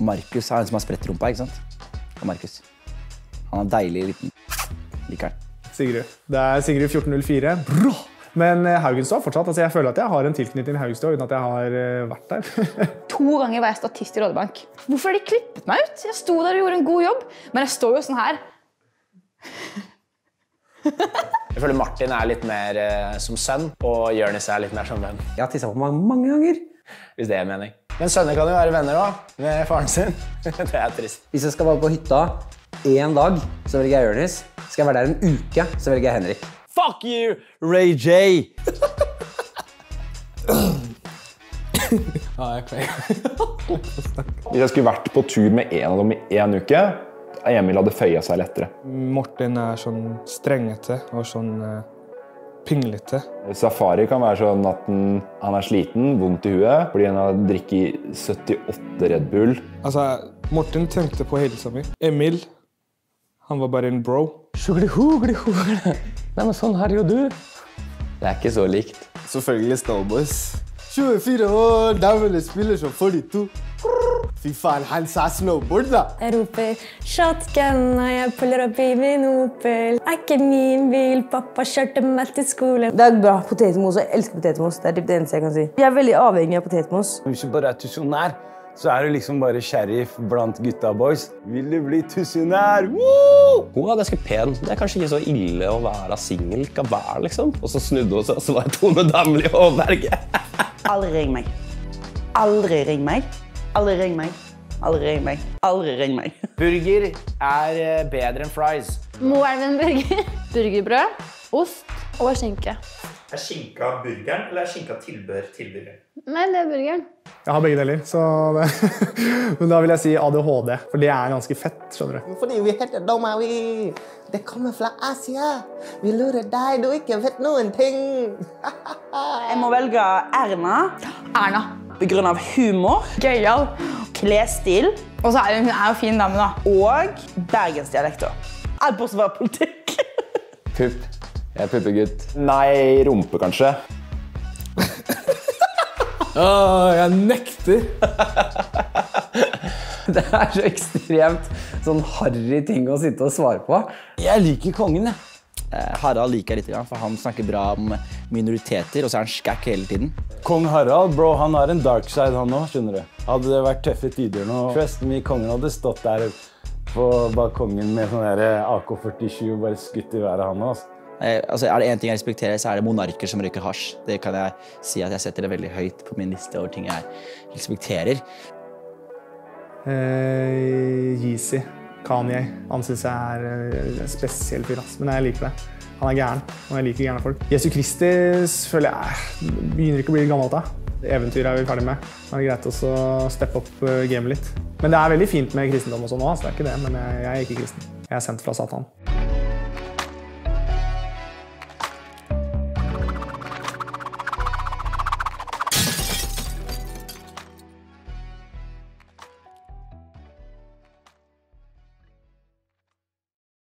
Markus er en som har sprettrumpa, ikke sant? Og Markus. Han er deilig liten. Liker han. Sigrid. Det er Sigrid 1404. Bra! Men eh, Haugenstua fortsatt. Altså, jeg føler at jeg har en tilknytning til Haugenstua uten at jeg har eh, vært der. To ganger var jeg statist i Rådebank. Hvorfor har de klippet meg ut? Jeg sto der og gjorde en god jobb, men jeg står jo sånn her. Jeg føler Martin er litt mer eh, som sønn, og Jonis er litt mer som venn. Jeg har tissa på meg mange ganger. Hvis det er mening. Men sønner kan jo være venner òg, med faren sin. det er trist. Hvis jeg skal være på hytta én dag, så velger jeg Jonis. Skal jeg være der en uke, så velger jeg Henrik. Fuck you, Ray J! Hvis jeg skulle vært på tur med en av dem i én uke, Emil hadde føya seg lettere. Martin er sånn strengete og sånn uh, pinglete. Safari kan være sånn at han, han er sliten, vondt i huet, fordi han har drukket 78 Red Bull. Altså, Morten tenkte på helsa mi. Emil, han var bare en bro. Nei, men sånn er jo du. Det er ikke så likt. Selvfølgelig Snowboys. 24 år, dævlig spiller som 42. Fy faen, han sa snowboard, da. Jeg roper shotgun når jeg puller opp i min Opel. Er ikke min bil, pappa kjørte meg til skolen. Det er bra. Potetmos. Jeg elsker potetmos. Det er det eneste jeg kan si. Jeg er veldig avhengig av potetmos. Hvis du bare er tusjonær, så er du liksom bare sheriff blant gutta boys. Vil du bli tusjonær? Woo! Hun var ganske pen. Det er kanskje ikke så ille å være singel likevel, liksom. Og så snudde hun seg, og så var jeg Tone Damli Aaberge. Aldri ring meg. Aldri ring meg. Aldri ring meg. Aldri ring meg. Aldri ring meg. Burger er eh, bedre enn fries. Moelven burger. Burgerbrød, ost og skinke. Er skinka burgeren, eller er skinka tilbør til burgeren? Nei, det er burgeren. Jeg har begge deler, så det. Men da vil jeg si ADHD, for det er ganske fett. skjønner du. Fordi vi heter Doma, vi. Det kommer fra Asia. Vi lurer deg, du ikke vet noen ting. Jeg må velge Erna Erna. Av humor, Gøyal. klesstil Og så er hun, hun er jo fin dame, da. og bergensdialekter. Alt bortsett fra politikk. Pupp. Jeg er puppegutt. Nei, rumpe kanskje. Åh, jeg nekter. Det er så ekstremt sånn harry ting å sitte og svare på. Jeg liker kongen, jeg. Eh, Harald liker jeg litt, for han snakker bra om minoriteter, og så er han skækk hele tiden. Kong Harald, bro, han har en dark side, han òg. Hadde det vært tøffe tider nå, trust me, kongen hadde stått der på balkongen med sånn AK-47 og bare skutt i været, han òg. Altså. Eh, altså, er det én ting jeg respekterer, så er det monarker som røyker hasj. Det kan jeg si at jeg setter det veldig høyt på min liste over ting jeg respekterer. Eh, Yeezy. Kanye. Han syns jeg er eh, en spesiell fyr, men jeg liker det. Han er gæren, og jeg liker gærne folk. Jesu Kristi føler jeg eh, begynner ikke å bli gammelt av. Eventyr er vi ferdig med. Da er det greit å steppe opp eh, gamet litt. Men det er veldig fint med kristendom og sånn òg, så det er ikke det. Men jeg, jeg er ikke kristen. Jeg er sendt fra Satan.